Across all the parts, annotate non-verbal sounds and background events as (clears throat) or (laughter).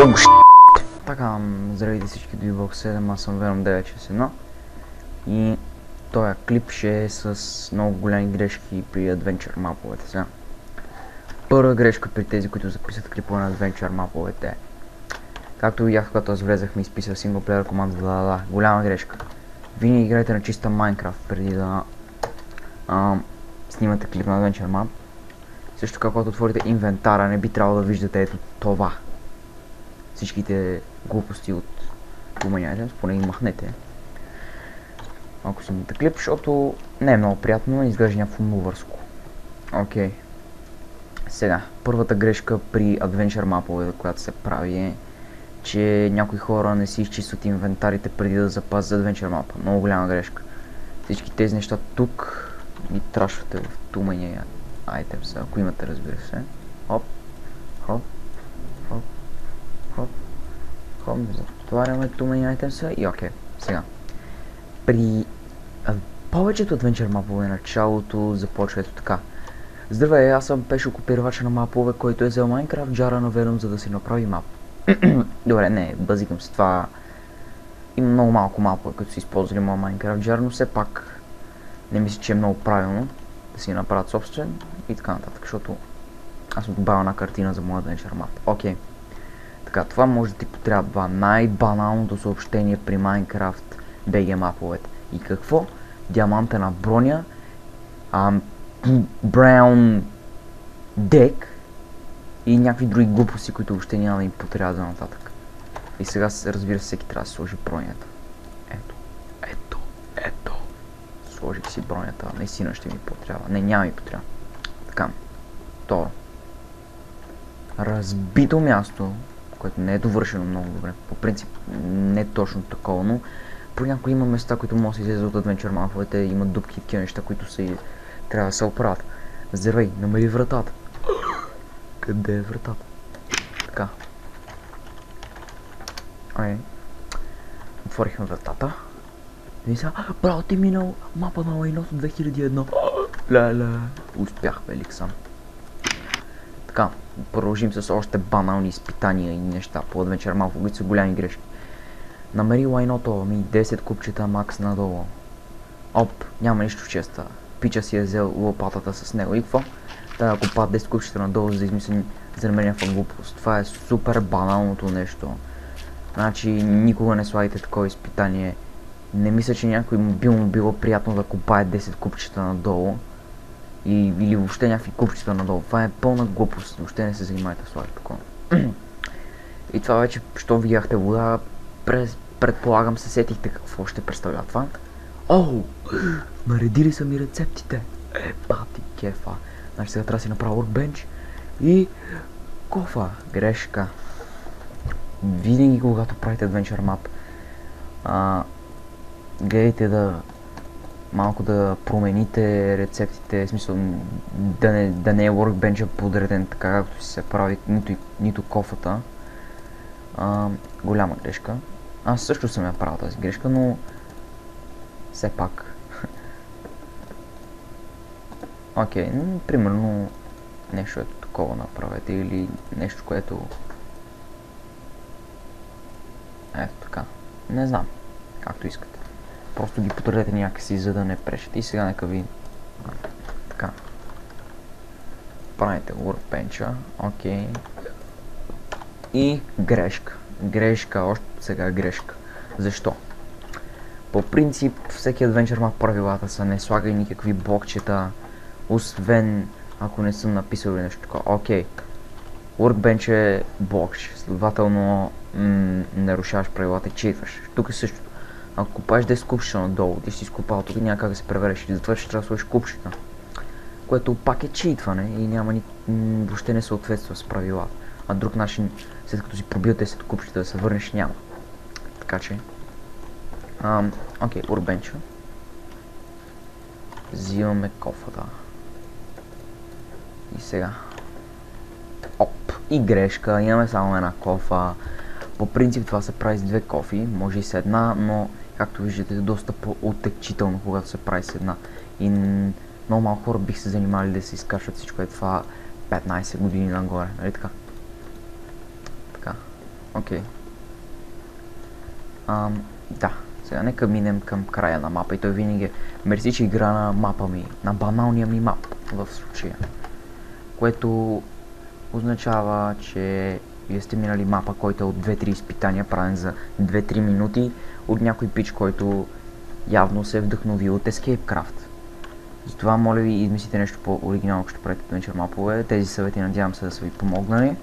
Oh, shit. Така, здравейте всички до Xbox 7, аз съм Venom 961 и този клип ще е с много големи грешки при Adventure маповете сега. Първа грешка при тези, които записат клипа на Adventure маповете Както видях, когато аз влезах ми изписал синглплеер команда, да, да, да, голяма грешка. Винаги играйте на чиста Minecraft преди да снимате клип на Adventure Map. Също така, когато отворите инвентара, не би трябвало да виждате ето това всичките глупости от Human поне ги махнете. Ако си имате клип, защото не е много приятно, но изглежда някакво мувърско. Окей. Okay. Сега, първата грешка при Adventure мапове, която се прави е, че някои хора не си изчистват инвентарите преди да запазят Adventure мапа. Много голяма грешка. Всички тези неща тук ги трашвате в тумания items, ако имате разбира се. Хоп, хоп, хоп, хоп, затваряме Too Many и окей. Сега. При повечето Adventure мапове началото започва ето така. Здравей, аз съм пешо копирвач на мапове, който е взел Minecraft джара на Venom, за да си направи мап. (clears throat) Добре, не, базикам се това. Има много малко мапове, които си използвали моя Minecraft джар, но все пак не мисля, че е много правилно да си направят собствен и така нататък, защото аз съм добавил една картина за моя Adventure Map. Окей. Okay. Така, това може да ти потрябва най-баналното съобщение при Minecraft BG маповете. И какво? Диамантена броня, ам, Браун дек и някакви други глупости, които въобще няма да им потрябва за нататък. И сега, разбира се, всеки трябва да сложи бронята. Ето, ето, ето. Сложих си бронята, наистина ще ми потрябва. Не, няма ми потрябва. Така, второ. Разбито място, което не е довършено много добре. По принцип не е точно такова, но понякога има места, които могат да се излезе от Adventure мафовете, има дупки и такива неща, които се, трябва да се оправят. Здравей, намери вратата. Къде е вратата? Така. Ай. Отворихме вратата. И сега, браво, ти минал мапа на Лайното 2001. Ля-ля. Успяхме, Еликсан. Така, продължим с още банални изпитания и неща по Adventure малко, които са голями грешки. Намери лайното ми 10 купчета макс надолу. Оп, няма нищо честа. Пича си е взел лопатата с него и какво? Да ако пад 10 купчета надолу, за да измисли за да някаква глупост. Това е супер баналното нещо. Значи никога не слагайте такова изпитание. Не мисля, че някой би му било приятно да копае 10 купчета надолу и, или въобще някакви купчета надолу. Това е пълна глупост. Въобще не се занимайте с това такова. (clears throat) и това вече, що видяхте вода, през, предполагам се сетихте какво ще представлява това. Оу! (gasps) Наредили са ми рецептите. Е, пати кефа. Значи сега трябва да си направя workbench и кофа. Грешка. Винаги когато правите Adventure Map, а, гледайте да малко да промените рецептите, в смисъл да не, да не е workbench подреден така както си се прави, нито, нито кофата. А, голяма грешка. Аз също съм я правил тази грешка, но все пак. (laughs) Окей, okay, примерно нещо ето такова направете или нещо, което ето така. Не знам. Както искате. Просто ги потърдете някакси, за да не прешете. И сега нека ви... Така. Правите workbench Окей. И грешка. Грешка, още сега грешка. Защо? По принцип, всеки Adventure Map правилата са не слагай никакви блокчета, освен ако не съм написал нещо такова. Окей. Workbench е блокч, следователно нарушаваш правилата и читваш. Тук е също ако купаеш 10 купчета надолу, ти си изкупал тук няма как да се превереш и затова ще трябва да сложиш купчета. Което пак е читване и няма ни, въобще не съответства с правилата. А друг начин, след като си пробил 10 купчета да се върнеш, няма. Така че... Ам, окей, урбенчо. Взимаме кофата. И сега. Оп, и грешка, имаме само една кофа. По принцип това се прави с две кофи, може и с една, но както виждате, е доста по-отекчително, когато се прави с една. И много малко хора бих се занимали да се изкачват всичко е това 15 години нагоре, нали така? Така. Окей. Ам, да. Сега нека минем към края на мапа и той винаги е мерси, че игра на мапа ми, на баналния ми мап в случая. Което означава, че вие сте минали мапа, който е от 2-3 изпитания, правен за 2-3 минути от някой пич, който явно се е вдъхновил от Escapecraft. Затова моля ви измислите нещо по-оригинално, като правите Adventure мапове. Тези съвети надявам се да са ви помогнали.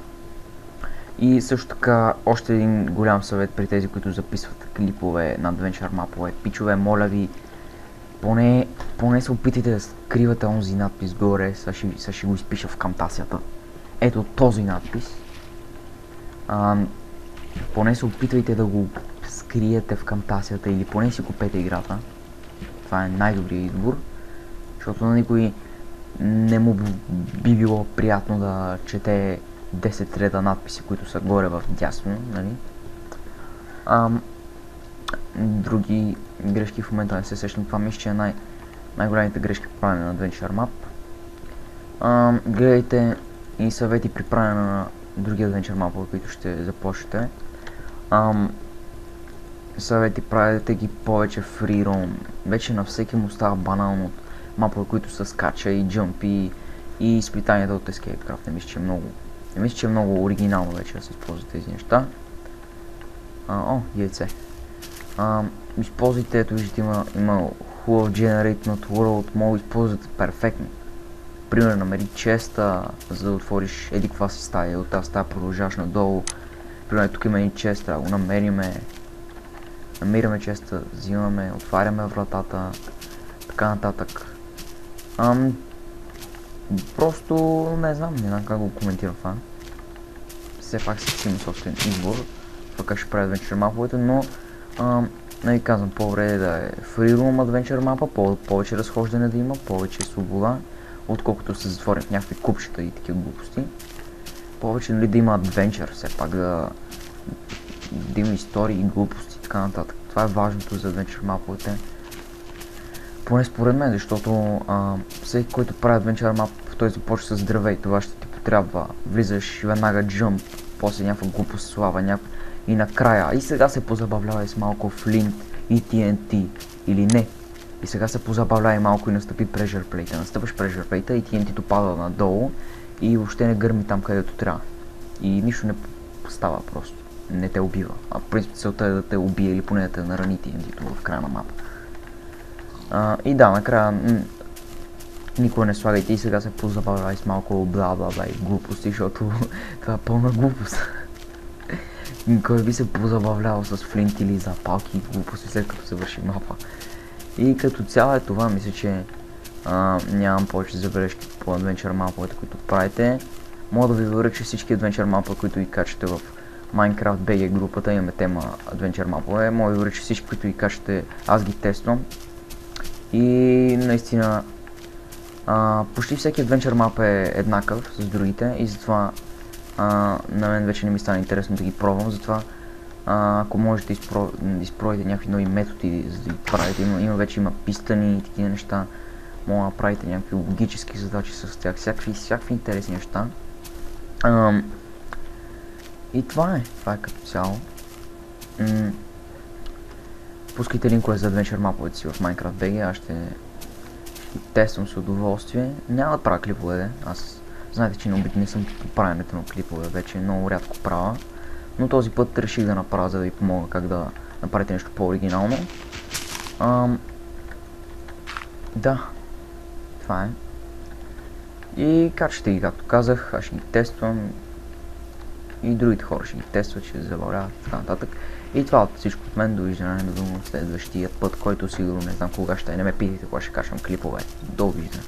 И също така, още един голям съвет при тези, които записват клипове на Adventure мапове. Пичове, моля ви, поне, поне се опитайте да скривате онзи надпис горе, сега ще, ще го изпиша в камтасията. Ето този надпис. А, поне се опитвайте да го скриете в камтасията или поне си купете играта. Това е най-добрият избор, защото на никой не му би било приятно да чете 10 реда надписи, които са горе в дясно, нали? Ам, други грешки в момента не се сещам. Това мисля, че е най- най-големите грешки по правене на Adventure Map. Ам, гледайте и съвети при правене на други Adventure Map, които ще започнете. Ам, съвети правите ги повече free roam. Вече на всеки му става банално от мапове, които са скача и джъмпи и, изпитанията от Escape Не мисля, че е много не мисля, че е много оригинално вече да се използват тези неща. А, о, яйце. Използвайте, ето виждате, има, има хубав Generate Not World, мога да използвате перфектно. Пример, намери честа, за да отвориш еди каква си стая, от тази стая продължаваш надолу. Пример, тук има един чест, трябва да го намериме. Намираме честа, взимаме, отваряме вратата, така нататък. Ам, Просто не знам, не знам как го коментирам това. Все пак си има собствен избор, как ще правя Adventure маповете, но а, нали казвам, по-добре е да е Free Room Adventure мапа, по- повече разхождане да има, повече свобода, отколкото се затворим в някакви купчета и такива глупости. Повече нали да има Adventure, все пак да, да има истории и глупости и така нататък. Това е важното за Adventure маповете. Поне според мен, защото а, всеки, който прави Adventure Map, той започва с здравей, това ще ти потрябва. Влизаш веднага джъмп, после някаква глупост слава, някаква... И накрая, и сега се позабавлявай с малко флинт и TNT, или не. И сега се позабавлявай малко и настъпи Pressure Plate. Настъпваш Pressure Plate и TNT-то пада надолу и въобще не гърми там където трябва. И нищо не става просто. Не те убива. А в принцип целта е да те убие или поне да те нарани TNT-то в края на мапа. А, и да, накрая никога не слагайте и сега се позабавляй с малко бла бла бла и глупости, защото (laughs) това е пълна глупост. (laughs) Кой би се позабавлявал с флинт или запалки и глупости след като се върши мапа. И като цяло е това, мисля, че а, нямам повече забележки по Adventure маповете, които правите. Мога да ви че всички Adventure мапа, които ви качате в Minecraft BG групата, имаме тема Adventure мапове. Мога да ви че всички, които ви качате, аз ги тествам и наистина а, почти всеки Adventure Map е еднакъв с другите и затова а, на мен вече не ми стана интересно да ги пробвам, затова а, ако можете да изпробвате някакви нови методи за да ги правите, има, има вече има пистани и такива неща, мога да правите някакви логически задачи с тях, всякакви, всякакви интересни неща. А, и това е, това е като цяло. М Пускайте линкове за Adventure маповете си в Minecraft BG, аз ще ги тествам с удоволствие. Няма да правя клипове, аз знаете, че не, не съм по правенето на клипове, вече много рядко правя. Но този път реших да направя, за да ви помогна как да направите нещо по-оригинално. Да, това е. И качате ги, както казах, аз ще ги тествам. И другите хора ще ги тестват, ще забавляват и така нататък. И това от всичко от мен. Довиждане до следващия път, който сигурно не знам кога ще е. Не ме питайте кога ще качвам клипове. Довиждане.